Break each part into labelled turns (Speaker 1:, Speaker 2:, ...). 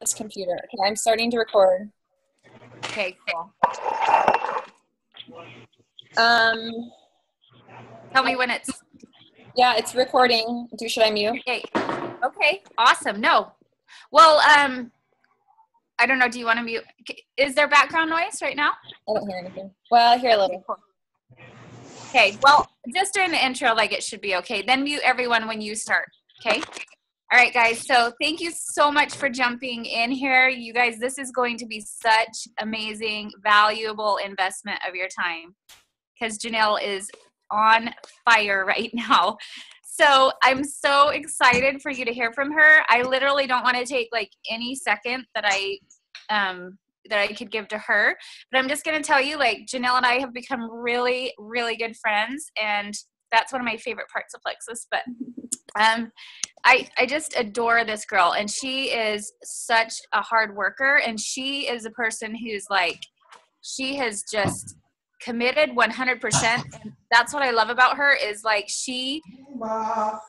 Speaker 1: this computer. Okay, I'm starting to record.
Speaker 2: Okay, cool.
Speaker 1: Um,
Speaker 2: Tell me when it's
Speaker 1: yeah, it's recording. Do should I mute?
Speaker 2: okay. Okay, awesome. No. Well, um, I don't know. Do you want to mute? Is there background noise right now?
Speaker 1: I don't hear anything. Well, I hear a little.
Speaker 2: Okay, well, just during the intro, like it should be okay. Then mute everyone when you start. Okay. All right, guys. So thank you so much for jumping in here. You guys, this is going to be such amazing, valuable investment of your time because Janille is on fire right now. So I'm so excited for you to hear from her. I literally don't want to take like any second that I um that I could give to her. But I'm just going to tell you, like, Janille and I have become really, really good friends. And that's one of my favorite parts of Plexus. But um, I, I just adore this girl. And she is such a hard worker. And she is a person who's like, she has just committed 100% and that's what i love about her is like she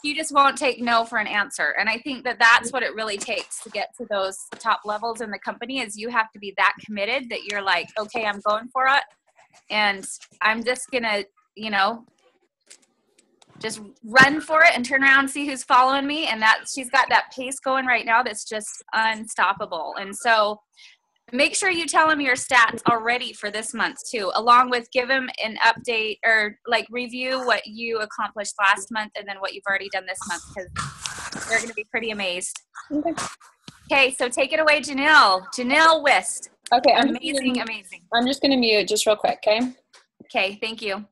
Speaker 2: she just won't take no for an answer and i think that that's what it really takes to get to those top levels in the company is you have to be that committed that you're like okay i'm going for it and i'm just gonna you know just run for it and turn around and see who's following me and that she's got that pace going right now that's just unstoppable and so make sure you tell them your stats already for this month too along with give them an update or like review what you accomplished last month and then what you've already done this month because they're going to be pretty amazed
Speaker 1: Okay.
Speaker 2: okay so take it away janille janille wiszt
Speaker 1: Okay, I'm
Speaker 2: amazing
Speaker 1: Just,
Speaker 2: amazing
Speaker 1: I'm just gonna mute just real quick. Okay.
Speaker 2: okay thank you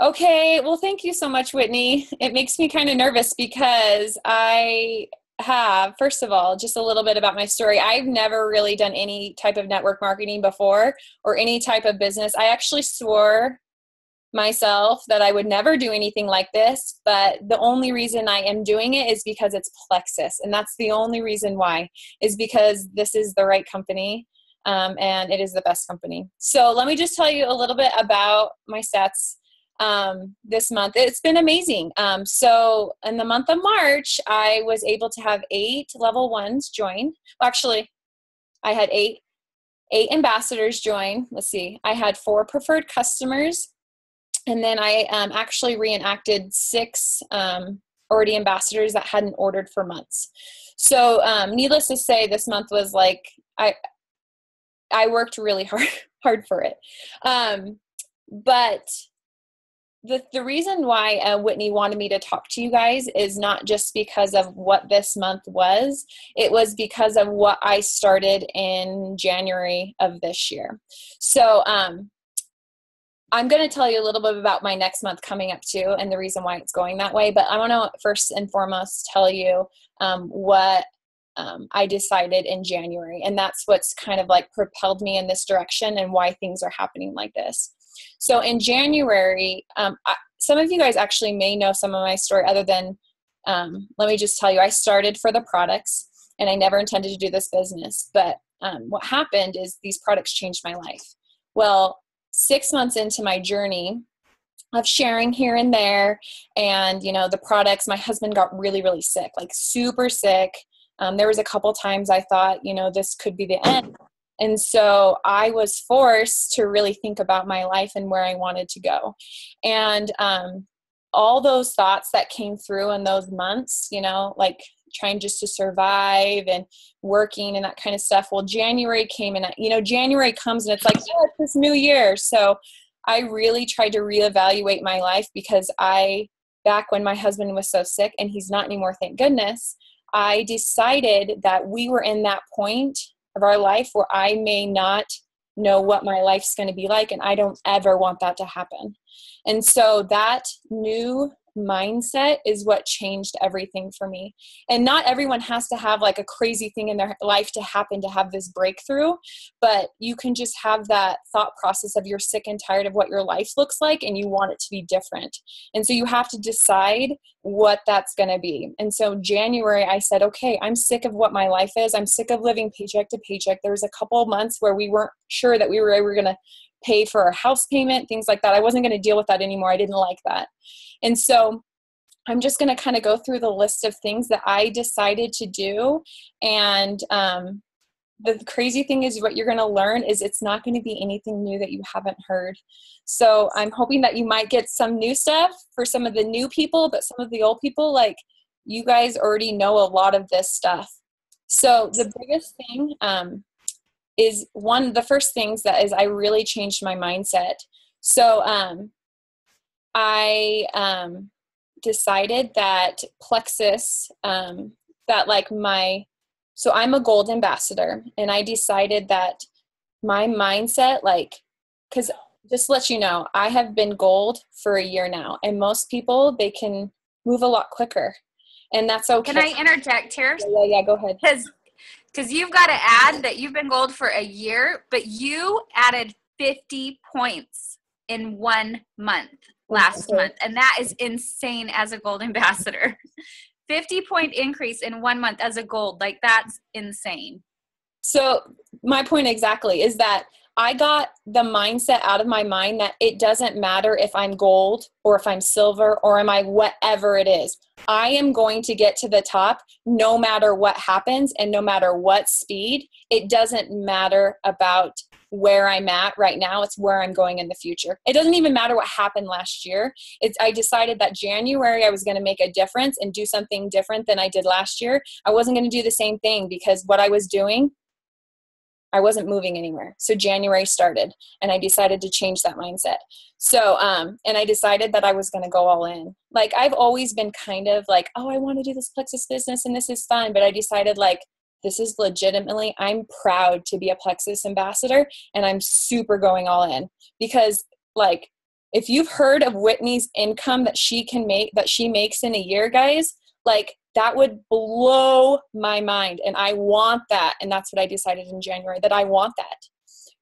Speaker 1: Okay. Well, thank you so much, Whitney. It makes me kind of nervous because I have, first of all, just a little bit about my story. I've never really done any type of network marketing before or any type of business. I actually swore myself that I would never do anything like this, but the only reason I am doing it is because it's Plexus. And that's the only reason why, is because this is the right company um, and it is the best company. So let me just tell you a little bit about my stats um, this month. It's been amazing. Um, so in the month of March, I was able to have eight level ones join. Well, actually, I had eight eight ambassadors join. Let's see. I had four preferred customers, and then I um, actually reenacted six um, already ambassadors that hadn't ordered for months. So, um, needless to say, this month was like I I worked really hard hard for it. Um, but the the reason why uh, Whitney wanted me to talk to you guys is not just because of what this month was. It was because of what I started in January of this year. So um, I'm going to tell you a little bit about my next month coming up too, and the reason why it's going that way. But I want to first and foremost tell you um, what um, I decided in January, and that's what's kind of like propelled me in this direction and why things are happening like this. So in January, um, I, some of you guys actually may know some of my story other than, um, let me just tell you, I started for the products and I never intended to do this business. But um, what happened is these products changed my life. Well, six months into my journey, of sharing here and there and you know the products my husband got really really sick like super sick um, there was a couple times i thought you know this could be the end and so I was forced to really think about my life and where I wanted to go. And um, all those thoughts that came through in those months, you know, like trying just to survive and working and that kind of stuff. Well, January came and, you know, January comes and it's like, oh, it's this new year. So I really tried to reevaluate my life because I, back when my husband was so sick and he's not anymore, thank goodness, I decided that we were in that point of our life where I may not know what my life's going to be like and I don't ever want that to happen. And so that new mindset is what changed everything for me. And not everyone has to have like a crazy thing in their life to happen to have this breakthrough, but you can just have that thought process of you're sick and tired of what your life looks like and you want it to be different. And so you have to decide what that's going to be. And so January I said, "Okay, I'm sick of what my life is. I'm sick of living paycheck to paycheck." There was a couple months where we weren't sure that we were ever going to pay for our house payment, things like that. I wasn't going to deal with that anymore. I didn't like that. And so I'm just going to kind of go through the list of things that I decided to do. And um, the crazy thing is, what you're going to learn is it's not going to be anything new that you haven't heard. So I'm hoping that you might get some new stuff for some of the new people, but some of the old people, like you guys already know a lot of this stuff. So the biggest thing um, is one, of the first things that is I really changed my mindset. So um, I um, decided that Plexus, um, that like my, so I'm a gold ambassador, and I decided that my mindset, like, because just to let you know, I have been gold for a year now, and most people they can move a lot quicker, and that's okay.
Speaker 2: Can I interject here?
Speaker 1: Yeah, yeah, yeah go ahead.
Speaker 2: Because because you've got to add that you've been gold for a year, but you added 50 points in one month last month. And that is insane as a gold ambassador. 50 point increase in one month as a gold. Like that's insane.
Speaker 1: So, my point exactly is that I got the mindset out of my mind that it doesn't matter if I'm gold or if I'm silver or am I whatever it is. I am going to get to the top no matter what happens and no matter what speed. It doesn't matter about where I'm at right now. It's where I'm going in the future. It doesn't even matter what happened last year. It's I decided that January I was going to make a difference and do something different than I did last year. I wasn't going to do the same thing because what I was doing I wasn't moving anywhere. So January started and I decided to change that mindset. So, um, and I decided that I was going to go all in. Like, I've always been kind of like, oh, I want to do this Plexus business and this is fun. But I decided, like, this is legitimately i'm proud to be a plexus ambassador and i'm super going all in because like if you've heard of whitney's income that she can make that she makes in a year guys like that would blow my mind and i want that and that's what i decided in january that i want that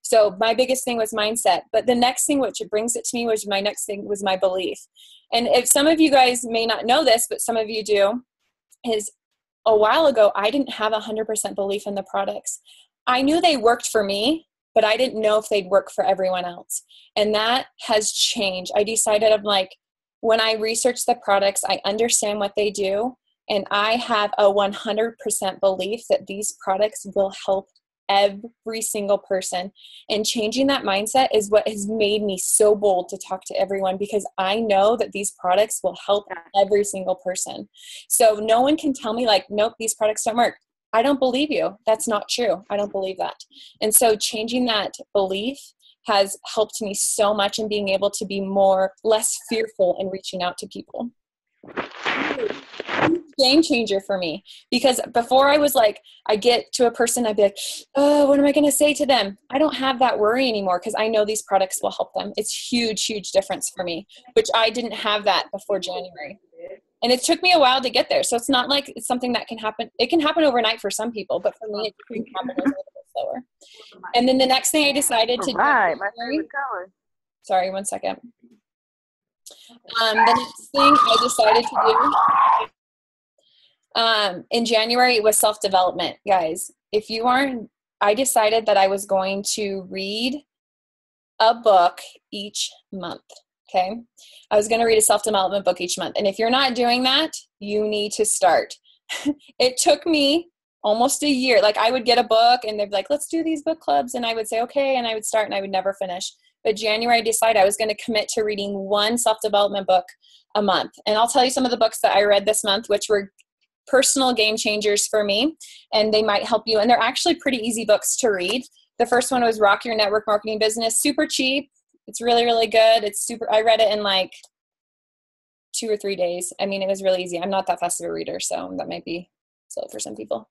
Speaker 1: so my biggest thing was mindset but the next thing which it brings it to me was my next thing was my belief and if some of you guys may not know this but some of you do is a while ago, I didn't have 100% belief in the products. I knew they worked for me, but I didn't know if they'd work for everyone else. And that has changed. I decided I'm like, when I research the products, I understand what they do, and I have a 100% belief that these products will help every single person. And changing that mindset is what has made me so bold to talk to everyone because I know that these products will help every single person. So no one can tell me, like, nope, these products don't work. I don't believe you. That's not true. I don't believe that. And so changing that belief has helped me so much in being able to be more less fearful in reaching out to people game changer for me because before I was like, I get to a person, I'd be like, oh, what am I going to say to them? I don't have that worry anymore because I know these products will help them. It's huge, huge difference for me, which I didn't have that before January. And it took me a while to get there. So it's not like it's something that can happen. It can happen overnight for some people, but for me, it can happen a little bit slower. And then the next thing I decided to
Speaker 3: right, do. My favorite color.
Speaker 1: Sorry, one second. Um, the next thing I decided to do um, in January, it was self development, guys. If you aren't, I decided that I was going to read a book each month. Okay. I was going to read a self development book each month. And if you're not doing that, you need to start. it took me almost a year. Like I would get a book and they'd be like, let's do these book clubs. And I would say, okay. And I would start and I would never finish. But January, I decided I was going to commit to reading one self development book a month. And I'll tell you some of the books that I read this month, which were personal game changers for me, and they might help you. And they're actually pretty easy books to read. The first one was Rock Your Network Marketing Business, super cheap. It's really, really good. It's super, I read it in like two or three days. I mean, it was really easy. I'm not that fast of a reader, so that might be slow for some people.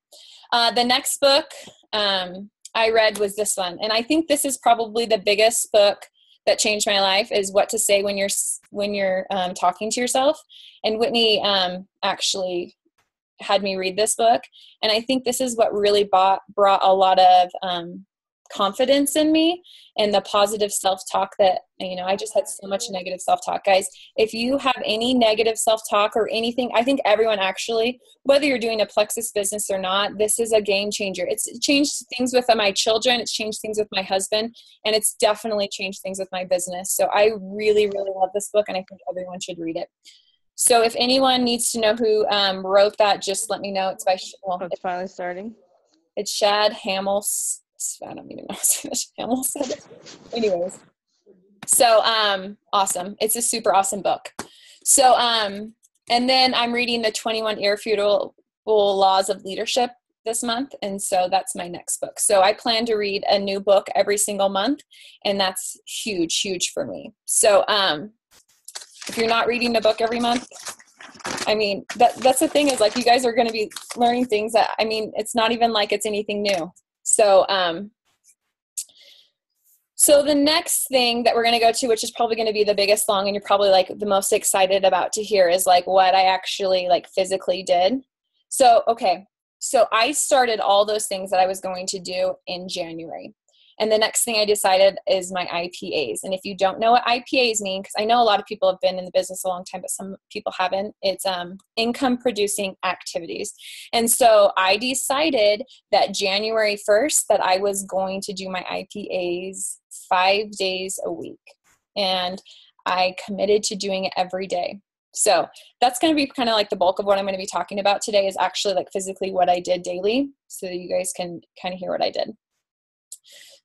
Speaker 1: Uh, the next book um, I read was this one, and I think this is probably the biggest book that changed my life is what to say when you're when you're um, talking to yourself. And Whitney um, actually had me read this book and i think this is what really bought, brought a lot of um, confidence in me and the positive self-talk that you know i just had so much negative self-talk. Guys if you have any negative self-talk or anything i think everyone actually whether you're doing a plexus business or not this is a game changer. It's changed things with my children it's changed things with my husband and it's definitely changed things with my business. So i really really love this book and i think everyone should read it So if anyone needs to know who um, wrote that, just let me know. It's by
Speaker 3: well, oh, it's finally starting.
Speaker 1: It's Shad Hamels. I don't even know Hamels said it. Anyways, so um, awesome! It's a super awesome book. So um, and then I'm reading the 21 Irrefutable Laws of Leadership this month, and so that's my next book. So I plan to read a new book every single month, and that's huge, huge for me. So um, if you're not reading the book every month, I mean that that's the thing is like you guys are going to be learning things that I mean it's not even like it's anything new. So um, so the next thing that we're going to go to, which is probably going to be the biggest long, and you're probably like the most excited about to hear, is like what I actually like physically did. So okay, so I started all those things that I was going to do in January. And the next thing I decided is my IPAs. And if you don't know what IPAs mean, because I know a lot of people have been in the business a long time, but some people haven't, it's um, income producing activities. And so I decided that January 1st that I was going to do my IPAs five days a week. And I committed to doing it every day. So that's going to be kind of like the bulk of what I'm going to be talking about today is actually like physically what I did daily so that you guys can kind of hear what I did.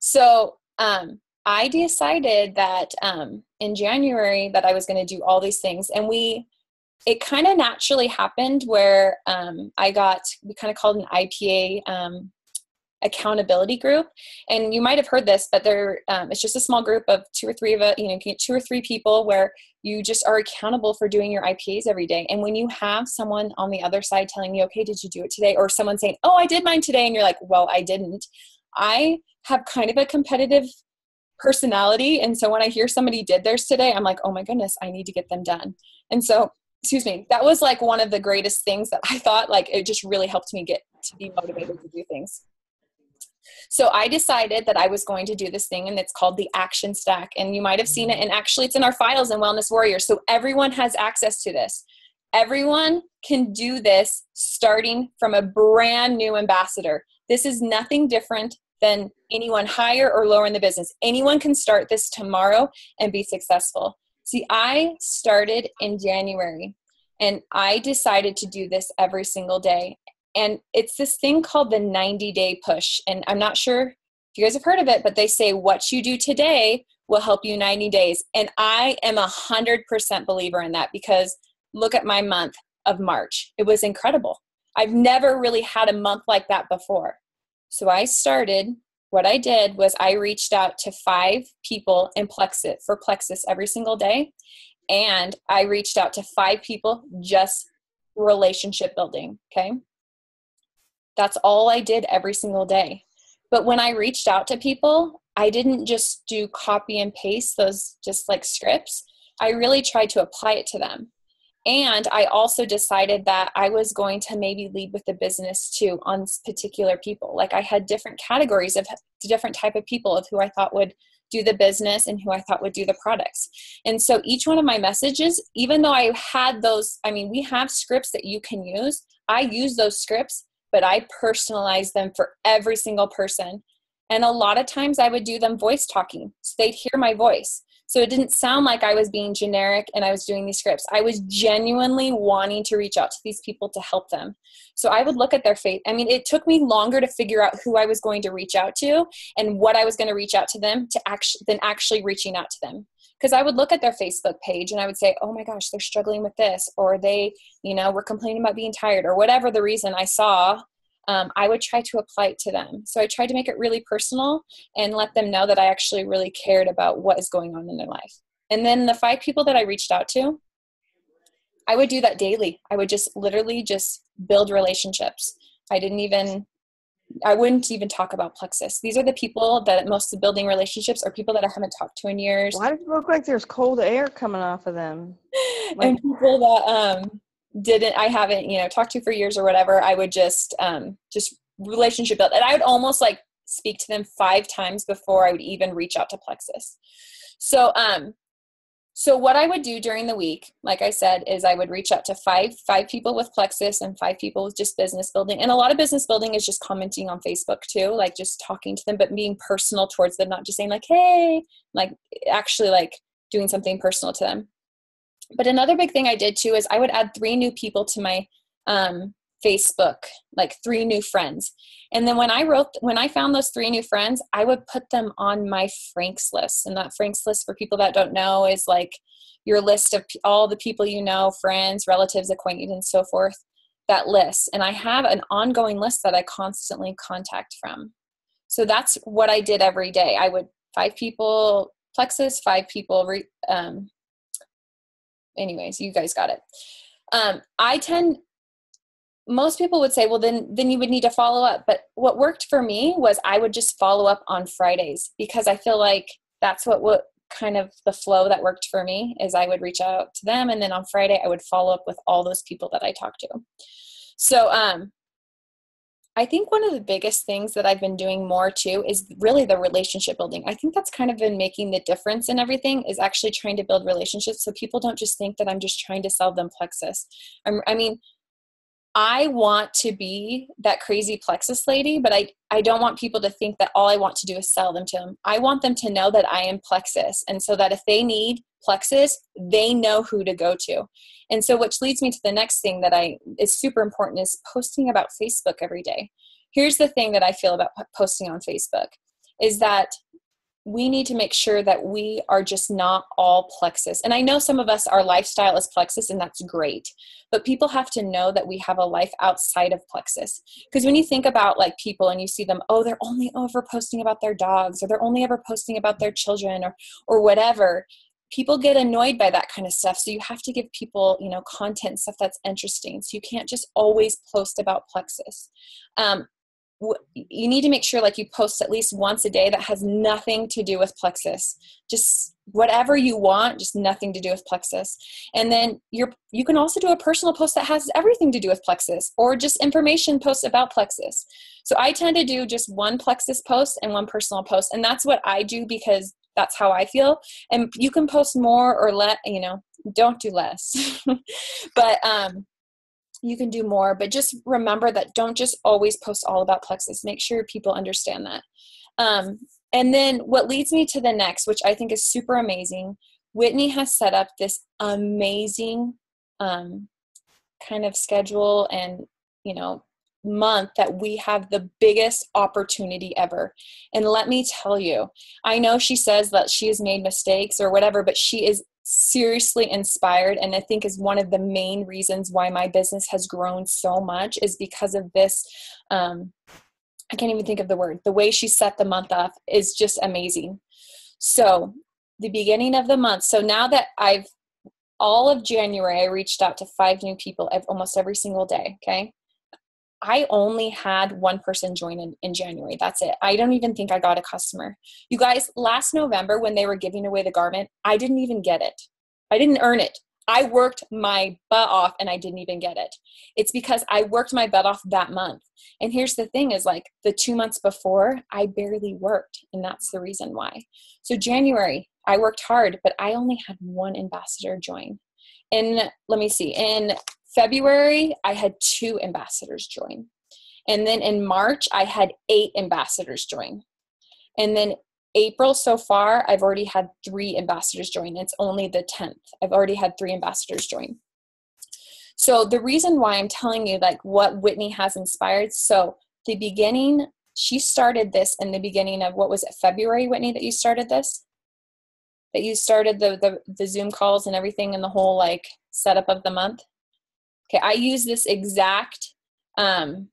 Speaker 1: So um, I decided that um, in January that I was going to do all these things, and we it kind of naturally happened where um, I got we kind of called an IPA um, accountability group, and you might have heard this, but there um, it's just a small group of two or three of a, you know, two or three people where you just are accountable for doing your IPAs every day. And when you have someone on the other side telling you, "Okay, did you do it today?" or someone saying, "Oh, I did mine today," and you're like, "Well, I didn't," I have kind of a competitive personality. And so when I hear somebody did theirs today, I'm like, oh my goodness, I need to get them done. And so, excuse me, that was like one of the greatest things that I thought, like, it just really helped me get to be motivated to do things. So I decided that I was going to do this thing, and it's called the Action Stack. And you might have seen it, and actually, it's in our files in Wellness Warriors. So everyone has access to this. Everyone can do this starting from a brand new ambassador. This is nothing different than anyone higher or lower in the business. Anyone can start this tomorrow and be successful. See, I started in January and I decided to do this every single day. And it's this thing called the 90 day push. And I'm not sure if you guys have heard of it, but they say what you do today will help you 90 days. And I am a 100% believer in that because look at my month of March. It was incredible. I've never really had a month like that before. So I started, what I did was I reached out to five people in Plexus for Plexus every single day. And I reached out to five people just relationship building. Okay. That's all I did every single day. But when I reached out to people, I didn't just do copy and paste those just like scripts. I really tried to apply it to them. And I also decided that I was going to maybe lead with the business too on particular people. Like I had different categories of different type of people of who I thought would do the business and who I thought would do the products. And so each one of my messages, even though I had those, I mean, we have scripts that you can use. I use those scripts, but I personalize them for every single person. And a lot of times I would do them voice talking. So they'd hear my voice. So it didn't sound like I was being generic and I was doing these scripts. I was genuinely wanting to reach out to these people to help them. So I would look at their face. I mean, it took me longer to figure out who I was going to reach out to and what I was going to reach out to them to actually than actually reaching out to them because I would look at their Facebook page and I would say, "Oh my gosh, they're struggling with this," or they, you know, were complaining about being tired, or whatever the reason I saw um, I would try to apply it to them. So I tried to make it really personal and let them know that I actually really cared about what is going on in their life. And then the five people that I reached out to, I would do that daily. I would just literally just build relationships. I didn't even I wouldn't even talk about Plexus. These are the people that most of building relationships are people that I haven't talked to in years.
Speaker 3: Why does it look like there's cold air coming off of them?
Speaker 1: Like- and people that um didn't I haven't you know talked to for years or whatever I would just um just relationship build. And I would almost like speak to them five times before I would even reach out to Plexus. So um so what I would do during the week like I said is I would reach out to five five people with Plexus and five people with just business building. And a lot of business building is just commenting on Facebook too like just talking to them but being personal towards them not just saying like hey like actually like doing something personal to them but another big thing I did too is I would add three new people to my um, Facebook, like three new friends. And then when I wrote, when I found those three new friends, I would put them on my Franks list. And that Franks list, for people that don't know, is like your list of all the people you know, friends, relatives, acquaintances, and so forth. That list. And I have an ongoing list that I constantly contact from. So that's what I did every day. I would five people plexus, five people. Um, anyways, you guys got it. Um, I tend most people would say well then then you would need to follow up but what worked for me was i would just follow up on fridays because i feel like that's what what kind of the flow that worked for me is i would reach out to them and then on friday i would follow up with all those people that i talked to so um i think one of the biggest things that i've been doing more too is really the relationship building. I think that's kind of been making the difference in everything is actually trying to build relationships so people don't just think that i'm just trying to sell them plexus. I'm, i mean I want to be that crazy plexus lady, but I, I don't want people to think that all I want to do is sell them to them. I want them to know that I am plexus. And so that if they need plexus, they know who to go to. And so which leads me to the next thing that I is super important is posting about Facebook every day. Here's the thing that I feel about posting on Facebook is that we need to make sure that we are just not all plexus. And I know some of us, our lifestyle is plexus, and that's great. But people have to know that we have a life outside of plexus. Because when you think about like people and you see them, oh, they're only over posting about their dogs, or they're only ever posting about their children, or or whatever. People get annoyed by that kind of stuff. So you have to give people, you know, content stuff that's interesting. So you can't just always post about plexus. Um, you need to make sure like you post at least once a day that has nothing to do with plexus. Just whatever you want just nothing to do with plexus. And then you're you can also do a personal post that has everything to do with plexus or just information posts about plexus. So i tend to do just one plexus post and one personal post and that's what i do because that's how i feel. And you can post more or let you know don't do less. But um you can do more but just remember that don't just always post all about plexus make sure people understand that um, and then what leads me to the next which i think is super amazing whitney has set up this amazing um, kind of schedule and you know month that we have the biggest opportunity ever. And let me tell you, I know she says that she has made mistakes or whatever, but she is seriously inspired and i think is one of the main reasons why my business has grown so much is because of this um, i can't even think of the word. The way she set the month up is just amazing. So the beginning of the month so now that i've all of january i reached out to five new people almost every single day okay I only had one person join in, in January. That's it. I don't even think I got a customer. You guys, last November when they were giving away the garment, I didn't even get it. I didn't earn it. I worked my butt off and I didn't even get it. It's because I worked my butt off that month. And here's the thing is like the 2 months before, I barely worked and that's the reason why. So January, I worked hard, but I only had one ambassador join. In let me see. In February, I had two ambassadors join. And then in March, I had eight ambassadors join. And then April so far, I've already had three ambassadors join. It's only the 10th. I've already had three ambassadors join. So the reason why I'm telling you like what Whitney has inspired, so the beginning, she started this in the beginning of what was it, February, Whitney, that you started this? That you started the the, the Zoom calls and everything and the whole like setup of the month? Okay, I use this exact um,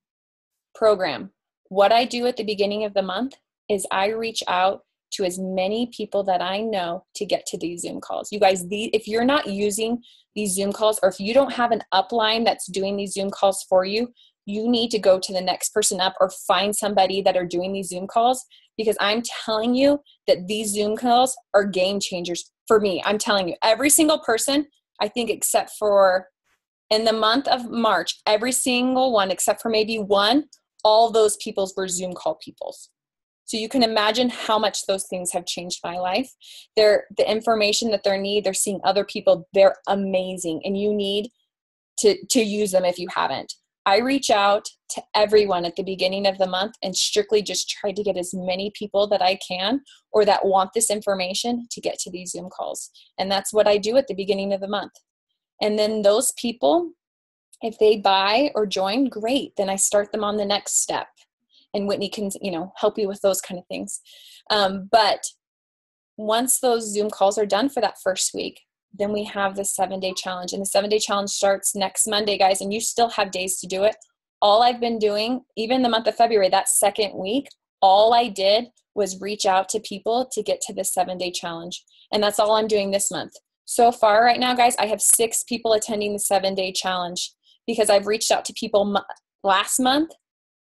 Speaker 1: program. What I do at the beginning of the month is I reach out to as many people that I know to get to these Zoom calls. You guys, the, if you're not using these Zoom calls or if you don't have an upline that's doing these Zoom calls for you, you need to go to the next person up or find somebody that are doing these Zoom calls because I'm telling you that these Zoom calls are game changers for me. I'm telling you, every single person, I think, except for in the month of March, every single one, except for maybe one, all those peoples were Zoom call peoples. So you can imagine how much those things have changed my life. They're the information that they're need, they're seeing other people, they're amazing. And you need to, to use them if you haven't. I reach out to everyone at the beginning of the month and strictly just try to get as many people that I can or that want this information to get to these Zoom calls. And that's what I do at the beginning of the month. And then those people, if they buy or join, great. Then I start them on the next step. And Whitney can, you know, help you with those kind of things. Um, but once those Zoom calls are done for that first week, then we have the seven day challenge. And the seven day challenge starts next Monday, guys, and you still have days to do it. All I've been doing, even the month of February, that second week, all I did was reach out to people to get to the seven day challenge. And that's all I'm doing this month. So far, right now, guys, I have six people attending the seven day challenge because I've reached out to people last month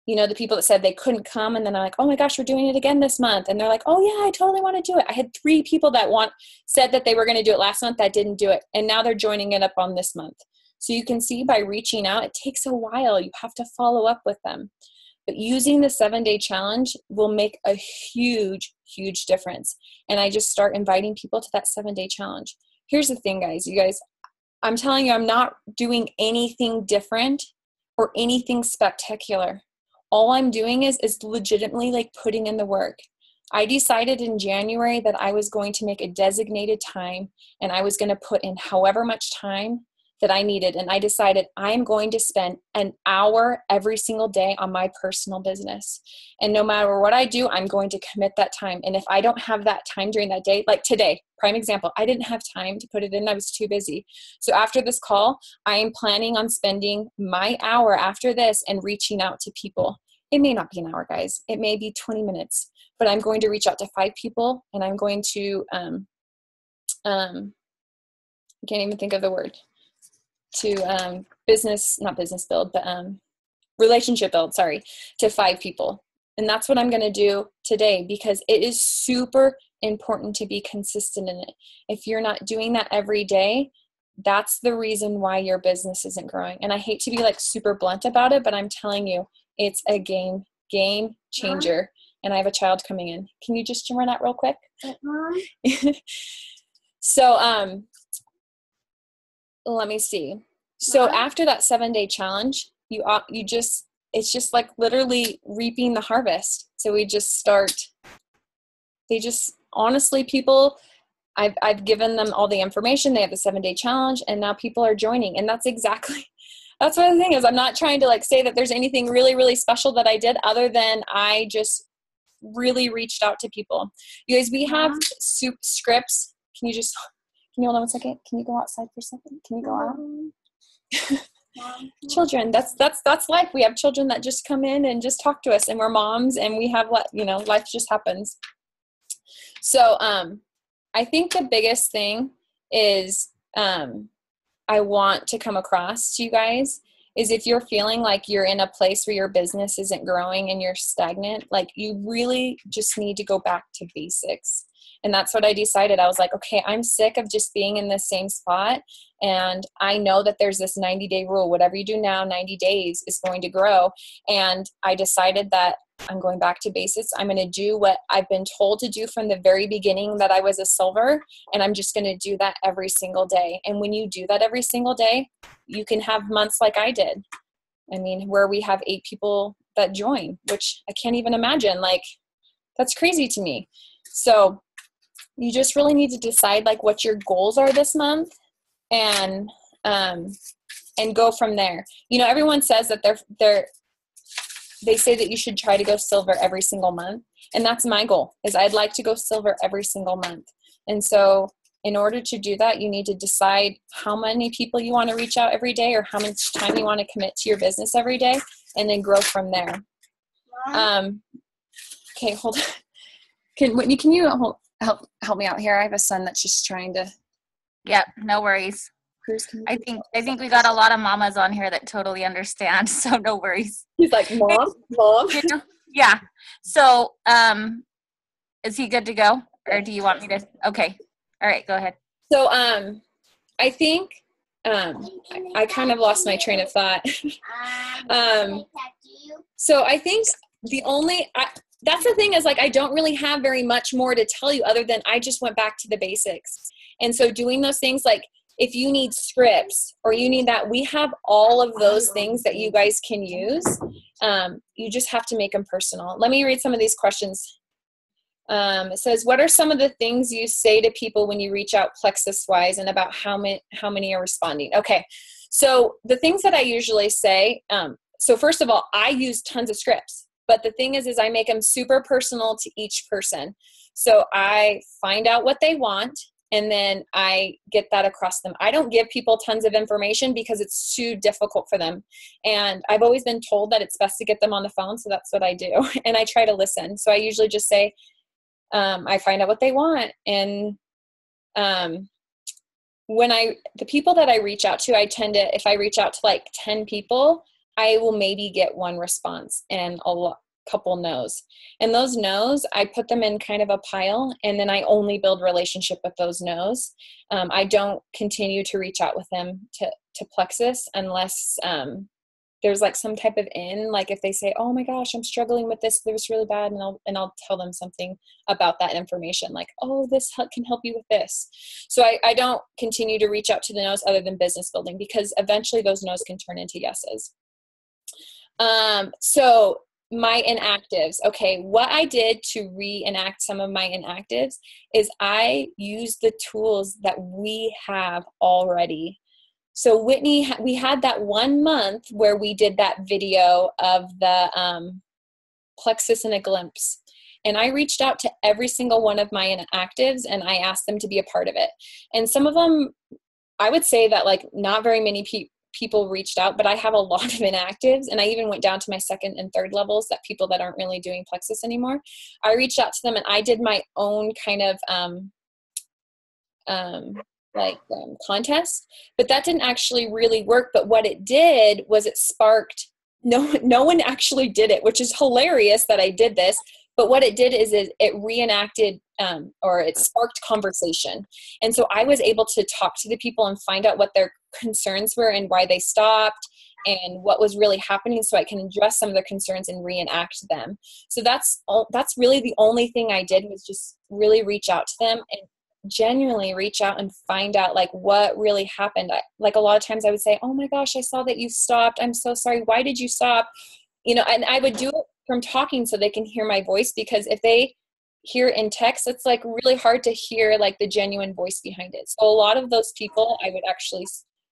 Speaker 1: you know, the people that said they couldn't come and then I'm like, oh my gosh, we're doing it again this month. And they're like, oh yeah, I totally want to do it. I had three people that want said that they were going to do it last month that didn't do it. And now they're joining it up on this month. So you can see by reaching out, it takes a while. You have to follow up with them. But using the seven day challenge will make a huge, huge difference. And I just start inviting people to that seven day challenge. Here's the thing, guys. You guys, I'm telling you, I'm not doing anything different or anything spectacular all I'm doing is is legitimately like putting in the work. I decided in January that I was going to make a designated time and I was going to put in however much time that I needed. And I decided I'm going to spend an hour every single day on my personal business. And no matter what I do, I'm going to commit that time. And if I don't have that time during that day, like today, prime example, I didn't have time to put it in, I was too busy. So after this call, I am planning on spending my hour after this and reaching out to people. It may not be an hour, guys, it may be 20 minutes, but I'm going to reach out to five people and I'm going to, um, um, I can't even think of the word to um, business, not business build, but um, relationship build, sorry, to five people. And that's what I'm going to do today because it is super important to be consistent in it. If you're not doing that every day, that's the reason why your business isn't growing. And I hate to be like super blunt about it, but I'm telling you, it's a game game changer. And I have a child coming in. Can you just run that real quick? so um let me see. So uh-huh. after that 7 day challenge, you you just it's just like literally reaping the harvest. So we just start they just honestly people I've I've given them all the information. They have the 7 day challenge and now people are joining and that's exactly that's what the thing is. I'm not trying to like say that there's anything really, really special that I did other than I just really reached out to people. You guys, we have uh-huh. soup scripts. Can you just can you hold on one second? Can you go outside for a second? Can you go out? Um, children that's that's that's life we have children that just come in and just talk to us and we're moms and we have you know life just happens so um i think the biggest thing is um i want to come across to you guys is if you're feeling like you're in a place where your business isn't growing and you're stagnant like you really just need to go back to basics and that's what I decided. I was like, okay, I'm sick of just being in the same spot. And I know that there's this 90 day rule. Whatever you do now, 90 days is going to grow. And I decided that I'm going back to basics. I'm going to do what I've been told to do from the very beginning that I was a silver. And I'm just going to do that every single day. And when you do that every single day, you can have months like I did. I mean, where we have eight people that join, which I can't even imagine. Like, that's crazy to me. So you just really need to decide like what your goals are this month and um and go from there you know everyone says that they're they're they say that you should try to go silver every single month and that's my goal is i'd like to go silver every single month and so in order to do that you need to decide how many people you want to reach out every day or how much time you want to commit to your business every day and then grow from there um okay hold on can whitney can you hold help help me out here. I have a son that's just trying to.
Speaker 2: Yep, no worries. I think I think we got a lot of mamas on here that totally understand, so no worries.
Speaker 1: He's like, "Mom, mom."
Speaker 2: yeah. So, um, is he good to go, or do you want me to? Okay. All right. Go ahead.
Speaker 1: So, um, I think um, I, I kind of lost my train of thought. um, so I think the only I, that's the thing is like I don't really have very much more to tell you other than I just went back to the basics. And so doing those things like if you need scripts or you need that, we have all of those things that you guys can use. Um, you just have to make them personal. Let me read some of these questions. Um, it says, "What are some of the things you say to people when you reach out plexus wise, and about how many how many are responding?" Okay, so the things that I usually say. Um, so first of all, I use tons of scripts, but the thing is, is I make them super personal to each person. So I find out what they want and then I get that across them. I don't give people tons of information because it's too difficult for them. And I've always been told that it's best to get them on the phone, so that's what I do. And I try to listen. So I usually just say, um, I find out what they want. And um, when I, the people that I reach out to, I tend to, if I reach out to like 10 people, I will maybe get one response and a lot couple no's. And those no's, I put them in kind of a pile and then I only build relationship with those no's. Um, I don't continue to reach out with them to, to Plexus unless um, there's like some type of in, like if they say, oh my gosh, I'm struggling with this, this really bad. And I'll, and I'll tell them something about that information, like, oh, this can help you with this. So I, I don't continue to reach out to the no's other than business building because eventually those no's can turn into yeses. Um, so my inactives. Okay, what I did to reenact some of my inactives is I used the tools that we have already. So Whitney, we had that one month where we did that video of the um, plexus in a glimpse. And I reached out to every single one of my inactives and I asked them to be a part of it. And some of them, I would say that like not very many people people reached out, but I have a lot of inactives, and I even went down to my second and third levels that people that aren't really doing plexus anymore. I reached out to them and I did my own kind of um, um, like um, contest, but that didn't actually really work. But what it did was it sparked. No, no one actually did it, which is hilarious that I did this. But what it did is it, it reenacted um, or it sparked conversation. And so I was able to talk to the people and find out what their concerns were and why they stopped and what was really happening so I can address some of the concerns and reenact them. So that's all, that's really the only thing I did was just really reach out to them and genuinely reach out and find out like what really happened. I, like a lot of times I would say, "Oh my gosh, I saw that you stopped. I'm so sorry. Why did you stop?" You know, and I would do it from talking so they can hear my voice because if they hear in text it's like really hard to hear like the genuine voice behind it so a lot of those people i would actually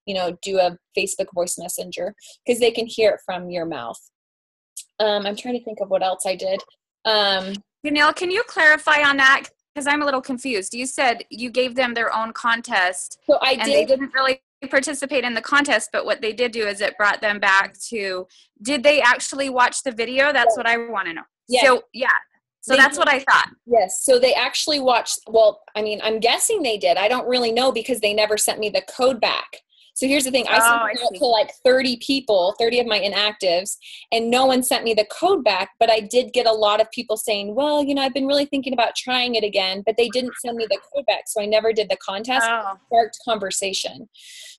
Speaker 1: you know do a facebook voice messenger because they can hear it from your mouth. Um, i'm trying to think of what else i did. Um,
Speaker 2: Janille, can you clarify on that? Because i'm a little confused. You said you gave them their own contest
Speaker 1: so i
Speaker 2: and
Speaker 1: did
Speaker 2: they didn't really participate in the contest but what they did do is it brought them back to did they actually watch the video? That's what i want to know.
Speaker 1: Yeah.
Speaker 2: so yeah. So
Speaker 1: They
Speaker 2: that's what i thought.
Speaker 1: Yes so they actually watched well i mean i'm guessing they did. I don't really know because they never sent me the code back so here's the thing i
Speaker 2: Oh,
Speaker 1: sent it out to like 30 people 30 of my inactives and no one sent me the code back but i did get a lot of people saying well you know i've been really thinking about trying it again but they didn't send me the code back so i never did the contest
Speaker 2: oh
Speaker 1: sparked conversation.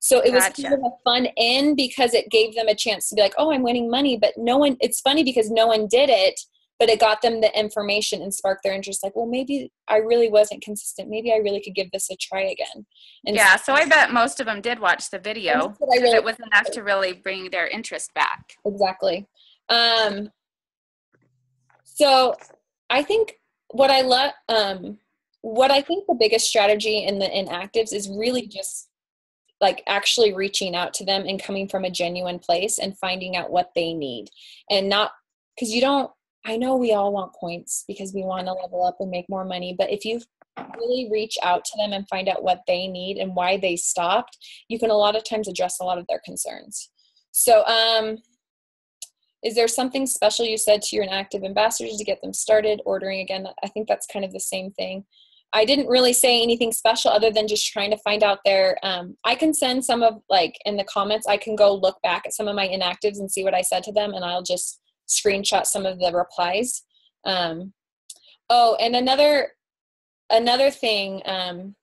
Speaker 1: So it was kind of a fun in because it gave them a chance to be like, oh, I'm winning money. But no one, it's funny because no one did it, but it got them the information and sparked their interest. Like, well, maybe I really wasn't consistent. Maybe I really could give this a try again. And
Speaker 2: yeah so i bet most of them did watch the video
Speaker 1: that's what I
Speaker 2: 'cause
Speaker 1: really-
Speaker 2: it was enough to really bring their interest back
Speaker 1: exactly. Um, so I think what I love, um, what I think the biggest strategy in the inactives is really just like actually reaching out to them and coming from a genuine place and finding out what they need and not because you don't i know we all want points because we want to level up and make more money but if you really reach out to them and find out what they need and why they stopped you can a lot of times address a lot of their concerns so um is there something special you said to your inactive ambassadors to get them started ordering again i think that's kind of the same thing I didn't really say anything special other than just trying to find out their. Um, I can send some of like in the comments. I can go look back at some of my inactives and see what I said to them, and I'll just screenshot some of the replies. Um, oh, and another another thing. Um,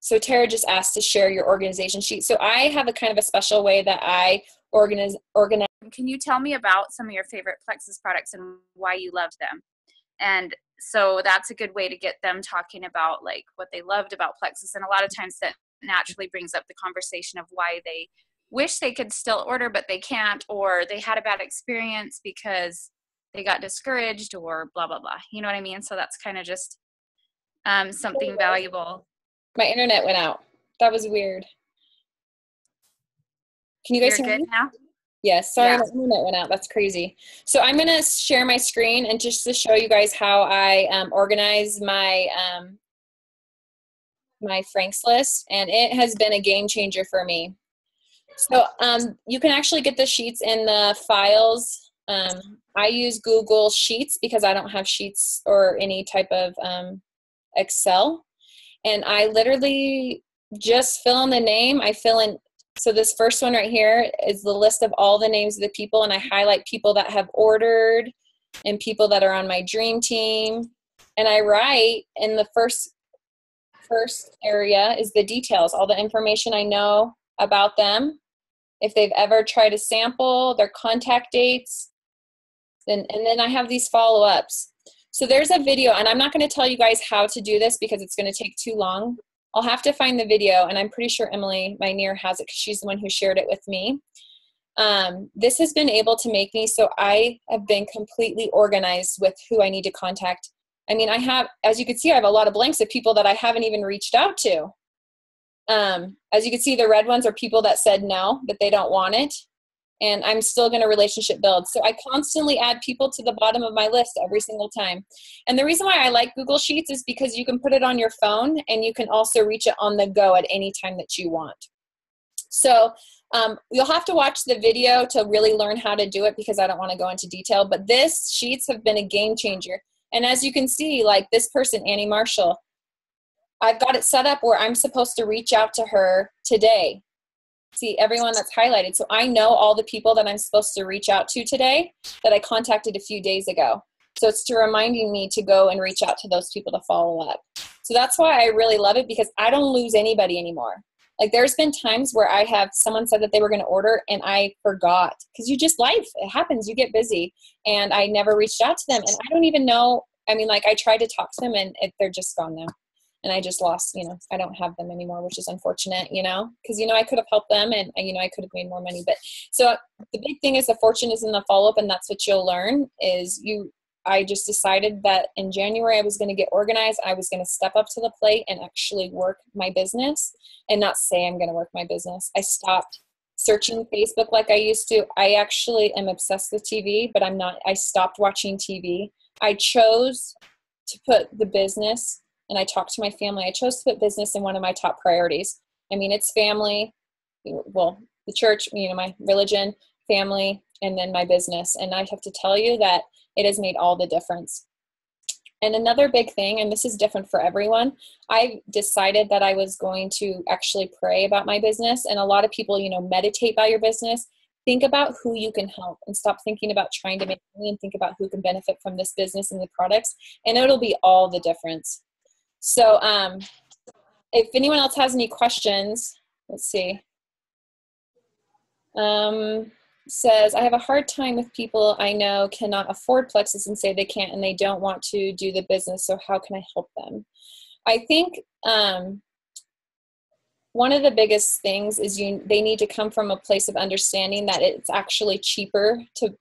Speaker 1: so Tara just asked to share your organization sheet. So I have a kind of a special way that I organize organize.
Speaker 2: can you tell me about some of your favorite plexus products and why you loved them and so that's a good way to get them talking about like what they loved about plexus and a lot of times that naturally brings up the conversation of why they wish they could still order but they can't or they had a bad experience because they got discouraged or blah blah blah you know what i mean so that's kind of just um, something valuable.
Speaker 1: My internet went out. That was weird. Can you guys
Speaker 2: You're
Speaker 1: hear me?
Speaker 2: now?
Speaker 1: Yes, sorry,
Speaker 2: Yeah.
Speaker 1: my internet went out. That's crazy. So I'm gonna share my screen and just to show you guys how I um, organize my um, my Franks list, and it has been a game changer for me. So um, you can actually get the sheets in the files. Um, I use Google Sheets because I don't have Sheets or any type of um, Excel, and I literally just fill in the name. I fill in so this first one right here is the list of all the names of the people, and I highlight people that have ordered and people that are on my dream team. And I write in the first first area is the details, all the information I know about them, if they've ever tried a sample, their contact dates, then and then I have these follow-ups. So there's a video, and I'm not going to tell you guys how to do this because it's going to take too long. I'll have to find the video, and I'm pretty sure Emily, my near, has it because she's the one who shared it with me. Um, this has been able to make me so I have been completely organized with who I need to contact. I mean, I have, as you can see, I have a lot of blanks of people that I haven't even reached out to. Um, as you can see, the red ones are people that said no, that they don't want it. And I'm still going to relationship build. So I constantly add people to the bottom of my list every single time. And the reason why I like Google Sheets is because you can put it on your phone and you can also reach it on the go at any time that you want. So um, you'll have to watch the video to really learn how to do it because I don't want to go into detail. But this sheets have been a game changer. And as you can see, like this person, Annie Marshall, I've got it set up where I'm supposed to reach out to her today. See everyone that's highlighted. So I know all the people that I'm supposed to reach out to today that I contacted a few days ago. So it's to reminding me to go and reach out to those people to follow up. So that's why I really love it because I don't lose anybody anymore. Like there's been times where I have someone said that they were going to order and I forgot because you just life it happens. You get busy and I never reached out to them and I don't even know. I mean, like I tried to talk to them and it, they're just gone now. And I just lost, you know, I don't have them anymore, which is unfortunate, you know, because, you know, I could have helped them and, you know, I could have made more money. But so the big thing is the fortune is in the follow up and that's what you'll learn is you I just decided that in January I was going to get organized. I was going to step up to the plate and actually work my business and not say I'm going to work my business. I stopped searching Facebook like I used to. I actually am obsessed with TV, but I'm not. I stopped watching TV. I chose to put the business, and I talked to my family. I chose to put business in one of my top priorities. I mean, it's family, well, the church, you know, my religion, family, and then my business. And I have to tell you that it has made all the difference. And another big thing, and this is different for everyone, I decided that I was going to actually pray about my business. And a lot of people, you know, meditate about your business. Think about who you can help and stop thinking about trying to make money and think about who can benefit from this business and the products. And it'll be all the difference. So, um, if anyone else has any questions, let's see. Um, says, I have a hard time with people I know cannot afford Plexus and say they can't and they don't want to do the business. So, how can I help them? I think um, one of the biggest things is you they need to come from a place of understanding that it's actually cheaper to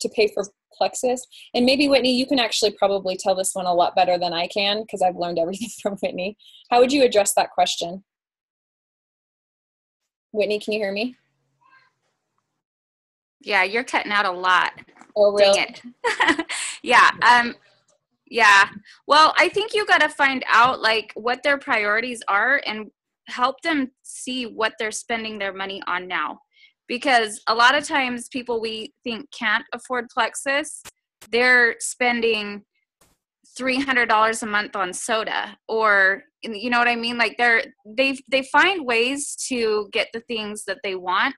Speaker 1: to pay for Plexus. And maybe Whitney, you can actually probably tell this one a lot better than I can because I've learned everything from Whitney. How would you address that question? Whitney, can you hear me?
Speaker 2: Yeah, you're cutting out a lot.
Speaker 1: Oh,
Speaker 2: Dang
Speaker 1: really?
Speaker 2: it. yeah. Um yeah. Well, I think you got to find out like what their priorities are and help them see what they're spending their money on now. Because a lot of times people we think can't afford Plexus, they're spending $300 a month on soda or you know what I mean? Like they're they they find ways to get the things that they want.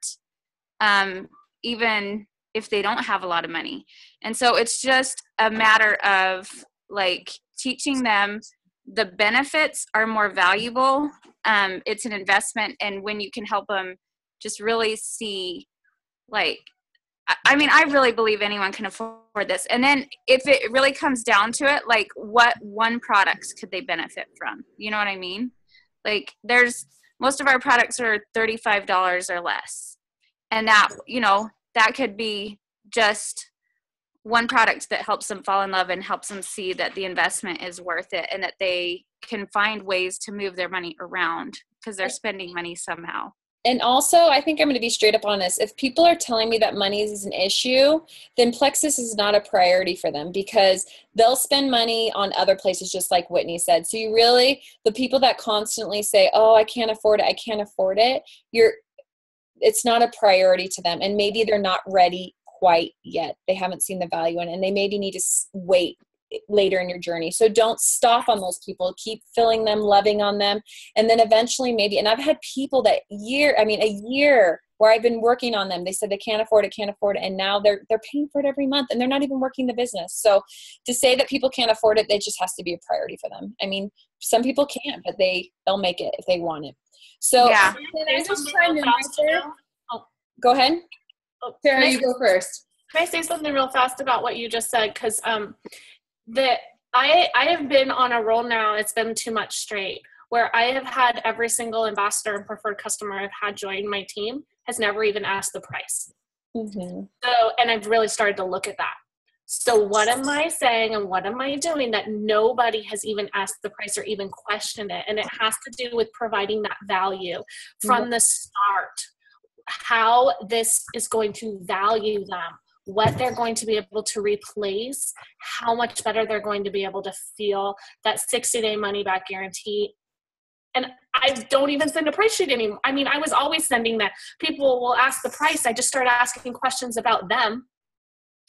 Speaker 2: Um even if they don't have a lot of money. And so it's just a matter of like teaching them the benefits are more valuable. Um, it's an investment, and when you can help them just really see, like, I- mean, I really believe anyone can afford this. And then if it really comes down to it, like, what one products could they benefit from? You know what I mean? Like, there's most of our products are $35 or less. And that, you know, that could be just one product that helps them fall in love and helps them see that the investment is worth it and that they can find ways to move their money around because they're spending money somehow
Speaker 1: and also i think i'm going to be straight up honest if people are telling me that money is an issue then plexus is not a priority for them because they'll spend money on other places just like whitney said. So you really the people that constantly say oh i can't afford it i can't afford it you're it's not a priority to them. And maybe they're not ready quite yet. They haven't seen the value in it. And they maybe need to wait later in your journey. So don't stop on those people. Keep filling them, loving on them. And then eventually maybe and I've had people that year, I mean a year where I've been working on them. They said they can't afford it, can't afford it, and now they're they're paying for it every month and they're not even working the business. So to say that people can't afford it, it just has to be a priority for them. I mean, some people can't, but they they'll make it if they want it. So
Speaker 2: yeah.
Speaker 1: can I just chime in right? Oh, go ahead.
Speaker 4: Oh, Tara, you go first. Can I say something real fast about what you just said? Because um, that I I have been on a roll now. It's been too much straight where I have had every single ambassador and preferred customer I've had join my team has never even asked the price. Mm-hmm. So, and I've really started to look at that. So, what am I saying and what am I doing that nobody has even asked the price or even questioned it? And it has to do with providing that value from mm-hmm. the start, how this is going to value them what they're going to be able to replace, how much better they're going to be able to feel, that 60 day money back guarantee. And I don't even send a price sheet anymore. I mean, I was always sending that. People will ask the price. I just start asking questions about them.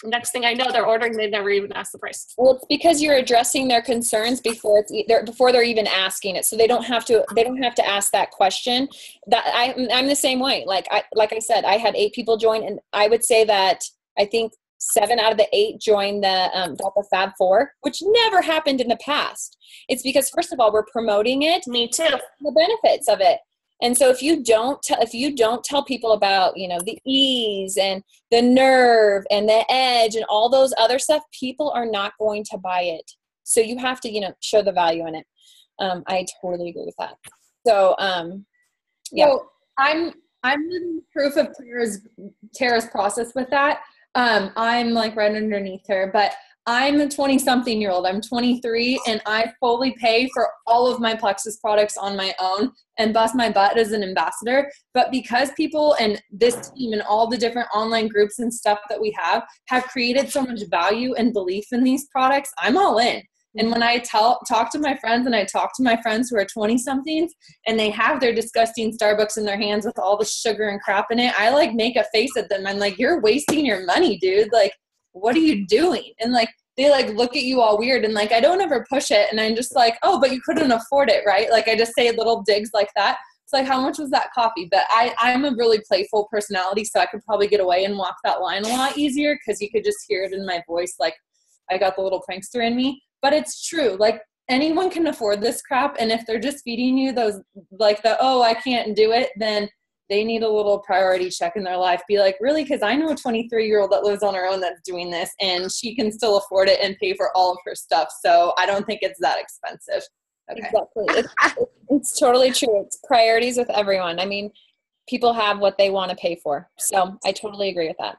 Speaker 4: Next thing I know, they're ordering. They've never even asked the price.
Speaker 1: Well, it's because you're addressing their concerns before it's they're, before they're even asking it, so they don't have to. They don't have to ask that question. That I, I'm the same way. Like I, like I said, I had eight people join, and I would say that I think seven out of the eight joined the um, Delta Fab Four, which never happened in the past. It's because first of all, we're promoting it.
Speaker 4: Me too.
Speaker 1: The benefits of it. And so if you don't tell if you don't tell people about, you know, the ease and the nerve and the edge and all those other stuff, people are not going to buy it. So you have to, you know, show the value in it. Um, I totally agree with that. So um
Speaker 5: yeah. So I'm I'm proof of Tara's Tara's process with that. Um, I'm like right underneath her, but I'm a 20 something year old. I'm 23 and I fully pay for all of my Plexus products on my own and bust my butt as an ambassador. But because people and this team and all the different online groups and stuff that we have have created so much value and belief in these products, I'm all in. And when I tell talk to my friends and I talk to my friends who are 20 somethings and they have their disgusting Starbucks in their hands with all the sugar and crap in it, I like make a face at them. I'm like, you're wasting your money, dude. Like, what are you doing? And like they like look at you all weird and like I don't ever push it and I'm just like, oh, but you couldn't afford it, right? Like I just say little digs like that. It's like how much was that coffee? But I I'm a really playful personality, so I could probably get away and walk that line a lot easier because you could just hear it in my voice, like I got the little prankster in me but it's true like anyone can afford this crap and if they're just feeding you those like the oh i can't do it then they need a little priority check in their life. Be like really? Because i know a 23 year old that lives on her own that's doing this and she can still afford it and pay for all of her stuff so i don't think it's that expensive.
Speaker 1: Okay. exactly. It's, it's totally true. It's priorities with everyone. I mean people have what they want to pay for so i totally agree with that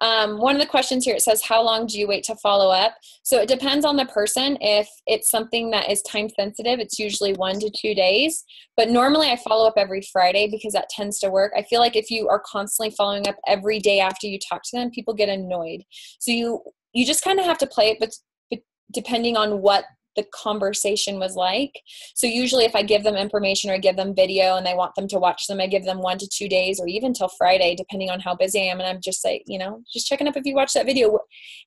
Speaker 1: um, one of the questions here it says, How long do you wait to follow up? So it depends on the person. If it's something that is time sensitive, it's usually one to two days. But normally I follow up every Friday because that tends to work. I feel like if you are constantly following up every day after you talk to them, people get annoyed. So you you just kind of have to play it, but, but depending on what the conversation was like. So usually if I give them information or I give them video and they want them to watch them, I give them one to two days or even till Friday, depending on how busy I am. And I'm just like, you know, just checking up if you watch that video.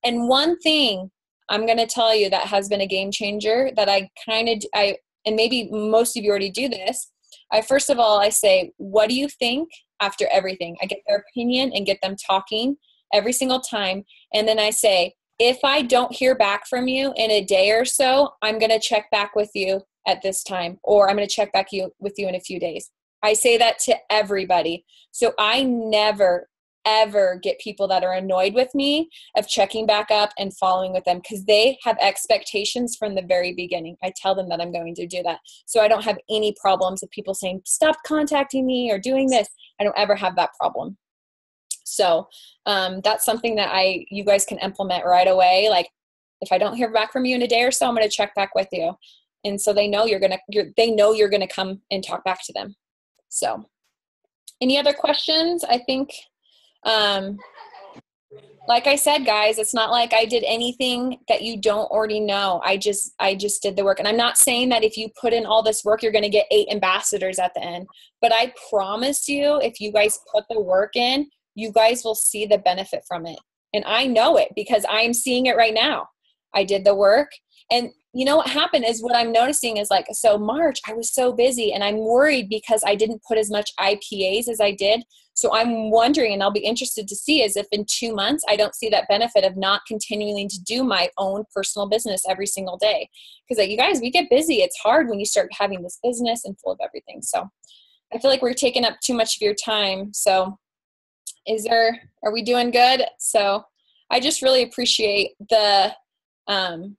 Speaker 1: And one thing I'm going to tell you that has been a game changer that I kind of, I, and maybe most of you already do this. I first of all, I say, what do you think after everything? I get their opinion and get them talking every single time. And then I say, if I don't hear back from you in a day or so, I'm going to check back with you at this time, or I'm going to check back you, with you in a few days. I say that to everybody. So I never, ever get people that are annoyed with me of checking back up and following with them because they have expectations from the very beginning. I tell them that I'm going to do that. So I don't have any problems of people saying, stop contacting me or doing this. I don't ever have that problem. So um, that's something that I you guys can implement right away. Like if I don't hear back from you in a day or so, I'm going to check back with you, and so they know you're gonna they know you're gonna come and talk back to them. So, any other questions? I think. Um, like I said, guys, it's not like I did anything that you don't already know. I just I just did the work. And I'm not saying that if you put in all this work, you're gonna get eight ambassadors at the end. But I promise you, if you guys put the work in, you guys will see the benefit from it. And I know it because I'm seeing it right now. I did the work. And you know what happened is what I'm noticing is like, so March, I was so busy and I'm worried because I didn't put as much IPAs as I did. So I'm wondering, and I'll be interested to see, is if in two months I don't see that benefit of not continuing to do my own personal business every single day. Because like, you guys, we get busy. It's hard when you start having this business and full of everything. So I feel like we're taking up too much of your time. So is there, are we doing good? So I just really appreciate the, um,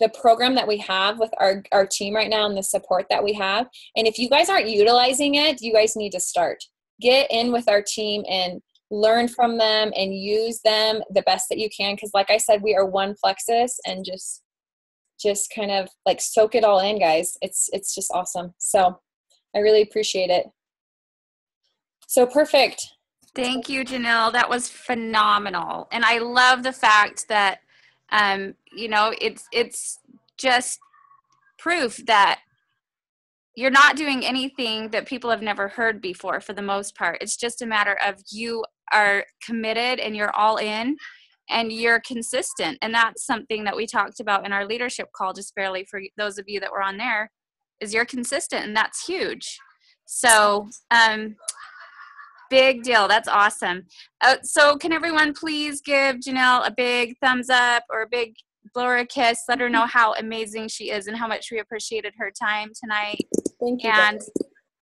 Speaker 1: the program that we have with our, our team right now and the support that we have. And if you guys aren't utilizing it, you guys need to start. Get in with our team and learn from them and use them the best that you can. Because like I said, we are one plexus and just just kind of like soak it all in, guys. It's it's just awesome. So I really appreciate it. So perfect.
Speaker 2: Thank you, Janille. That was phenomenal. And I love the fact that um, you know, it's it's just proof that you're not doing anything that people have never heard before for the most part. It's just a matter of you are committed and you're all in and you're consistent. And that's something that we talked about in our leadership call, just barely for those of you that were on there, is you're consistent and that's huge. So, um, big deal. That's awesome. Uh, so, can everyone please give Janille a big thumbs up or a big blow her a kiss? Let her know how amazing she is and how much we appreciated her time tonight.
Speaker 1: Thank you.
Speaker 2: And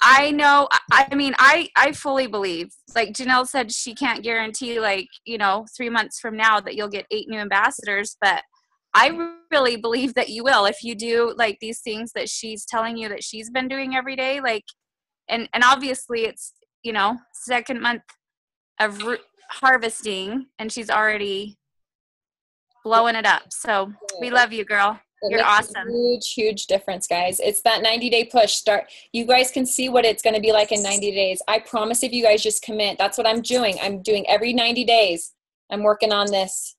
Speaker 2: I know, I I mean, I, I fully believe, like Janille said, she can't guarantee, like, you know, three months from now that you'll get eight new ambassadors, but I really believe that you will if you do like these things that she's telling you that she's been doing every day. Like, and, and obviously it's, you know, second month of harvesting and she's already blowing it up. So we love you, girl.
Speaker 1: It
Speaker 2: You're awesome.
Speaker 1: Huge, huge difference, guys. It's that 90 day push. Start. You guys can see what it's going to be like in 90 days. I promise if you guys just commit, that's what I'm doing. I'm doing every 90 days. I'm working on this,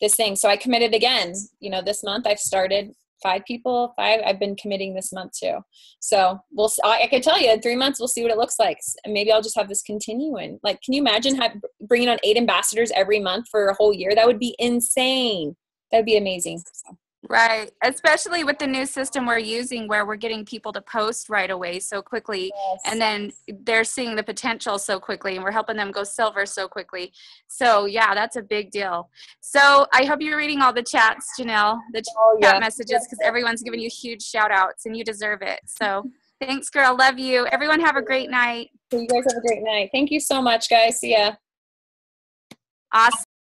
Speaker 1: this thing. So I committed again. You know, this month I've started five people, five. I've been committing this month too. So we'll. I can tell you in three months we'll see what it looks like. Maybe I'll just have this continuing. Like, can you imagine have, bringing on eight ambassadors every month for a whole year? That would be insane. That would be amazing. So.
Speaker 2: Right. Especially with the new system we're using where we're getting people to post right away so quickly and then they're seeing the potential so quickly and we're helping them go silver so quickly. So yeah, that's a big deal. So I hope you're reading all the chats, Janille, the oh, chat
Speaker 1: Oh, yeah.
Speaker 2: messages because everyone's giving you huge shout outs and you deserve it. So thanks girl. Love you. Everyone have a great night.
Speaker 1: So you guys have a great night. Thank you so much, guys. See ya.
Speaker 2: Awesome.